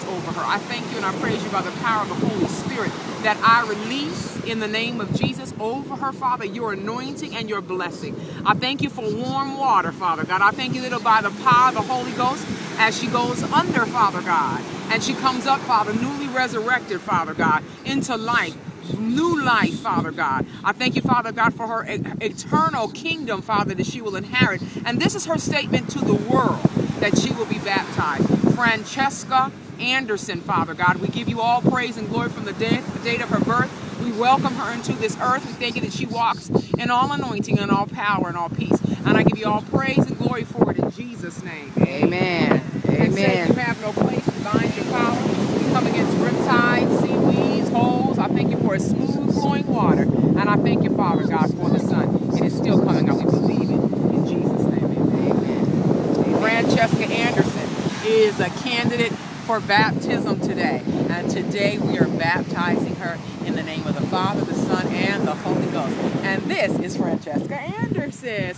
baptize over her. I thank you and I praise you by the power of the Holy Spirit that I release in the name of Jesus over her, Father, your anointing and your blessing. I thank you for warm water, Father God. I thank you that by the power of the Holy Ghost, as she goes under, Father God, and she comes up, Father, newly resurrected, Father God, into life new life, Father God. I thank you, Father God, for her eternal kingdom, Father, that she will inherit. And this is her statement to the world that she will be baptized. Francesca Anderson, Father God. We give you all praise and glory from the date, the date of her birth. We welcome her into this earth. We thank you that she walks in all anointing and all power and all peace. And I give you all praise and glory for it in Jesus' name. Amen. Amen. Say you have no place to bind your power. We come against riptides, seaweeds, holes. I thank you for a smooth flowing water. And I thank you, Father God, for the sun. It is still coming up. We believe it in Jesus' name. Amen. Francesca Anderson is a candidate for baptism today. And today we are baptizing her in the name of the Father, the Son, and the Holy Ghost. And this is Francesca Anderson. Yay!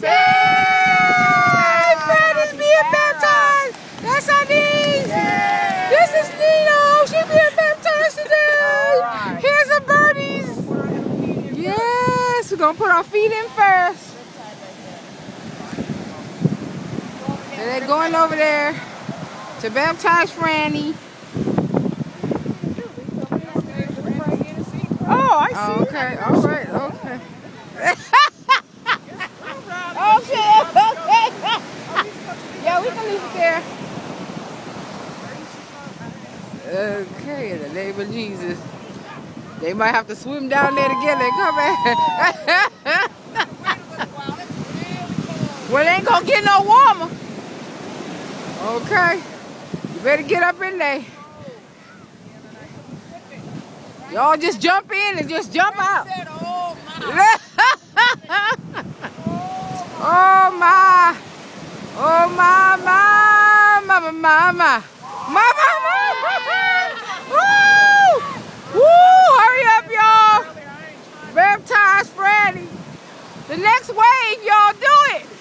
Freddie's being baptized! That's our niece! Yay! This is Nino! She's being baptized today! Right. Here's a birdies! Yes! We're gonna put our feet in first. They're going over there to baptize Franny. Oh, I see. Oh, okay, all right, okay. okay, okay. yeah, we can leave it there. Okay, in the name of Jesus. They might have to swim down there together and come back. well, they ain't gonna get no warmer. Okay. Better get up in there. Y'all just jump in and just jump out. oh my. Oh my, my, my, my, my. My, my, my. Woo! Woo! Hurry up, y'all. Baptize Franny. The next wave, y'all do it.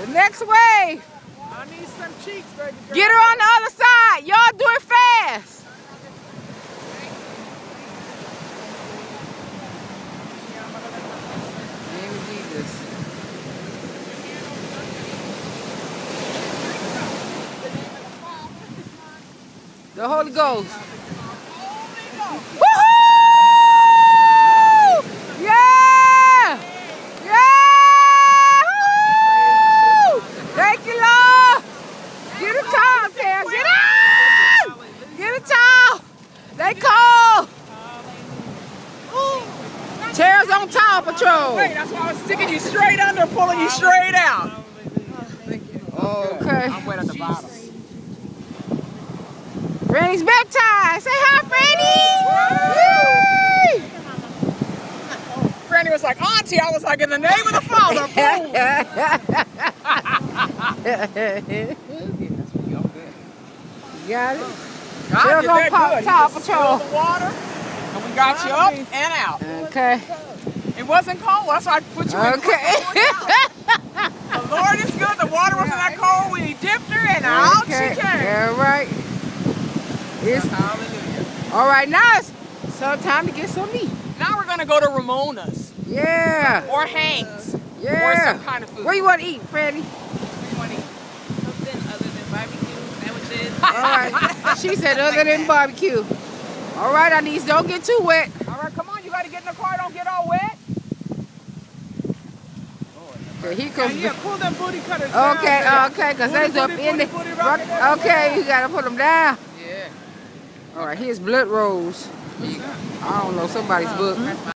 The next wave. I need some cheeks, baby girl. Get her on the other side. Y'all do it fast. Name of Jesus. The Holy Ghost. Woohoo! Yeah! Yeah! Woo! Thank you, Lord. Get a towel, Cam. Get out! Get a towel. They cold. Tara's on towel patrol. Wait, that's why I was sticking you straight under, pulling you straight out. Okay. I'm wet at the bottom. Franny's baptized. Say hi, Franny. Franny was like, Auntie, I was like, in the name of the Father. you got it? God Tara's did on that pop, good. towel He just patrol. the water, and we got you up and out. Okay. It wasn't cold, that's why I put you in Okay. The Lord is good. The water wasn't that cold when he dipped her, and out okay. she came. All right. It's, Hallelujah. all right, now it's so time to get some meat. Now we're going to go to Ramona's Yeah. or Hank's Yeah. or some kind of food. Where you want to eat, Franny? What do you want to eat? Something other than barbecue sandwiches. All right. She said other than barbecue. All right, I need don't get too wet. All right, come on. You got to get in the car. Don't get all wet. Okay, here Yeah, comes. yeah, pull them booty cutters down. Okay, Yeah. okay, because they's up booty, in the. booty, booty, rock it. Okay, you gotta put them down. Yeah. All right, here's Blood Rose. I don't know, somebody's uh-huh. book.